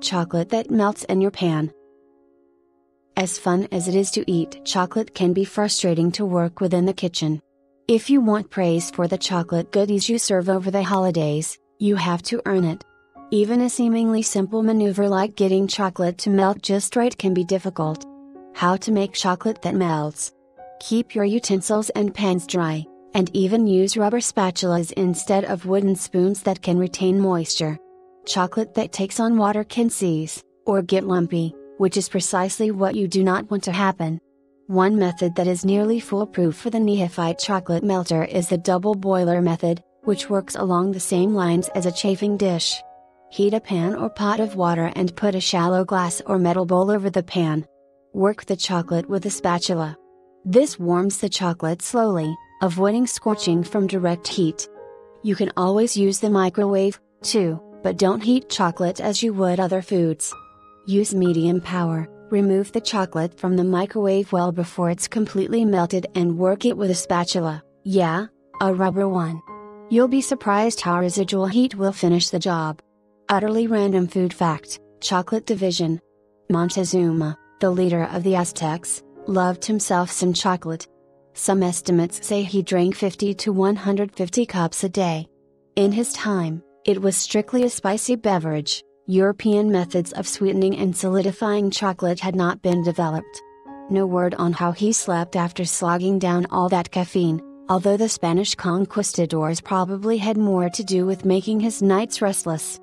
chocolate that melts in your pan. As fun as it is to eat chocolate can be frustrating to work within the kitchen. If you want praise for the chocolate goodies you serve over the holidays, you have to earn it. Even a seemingly simple maneuver like getting chocolate to melt just right can be difficult. How to make chocolate that melts. Keep your utensils and pans dry, and even use rubber spatulas instead of wooden spoons that can retain moisture. Chocolate that takes on water can seize, or get lumpy, which is precisely what you do not want to happen. One method that is nearly foolproof for the neophyte chocolate melter is the double boiler method, which works along the same lines as a chafing dish. Heat a pan or pot of water and put a shallow glass or metal bowl over the pan. Work the chocolate with a spatula. This warms the chocolate slowly, avoiding scorching from direct heat. You can always use the microwave, too, but don't heat chocolate as you would other foods. Use medium power, remove the chocolate from the microwave well before it's completely melted and work it with a spatula, yeah, a rubber one. You'll be surprised how residual heat will finish the job. Utterly random food fact Chocolate Division. Montezuma, the leader of the Aztecs, loved himself some chocolate. Some estimates say he drank 50 to 150 cups a day. In his time, it was strictly a spicy beverage. European methods of sweetening and solidifying chocolate had not been developed. No word on how he slept after slogging down all that caffeine, although the Spanish conquistadors probably had more to do with making his nights restless.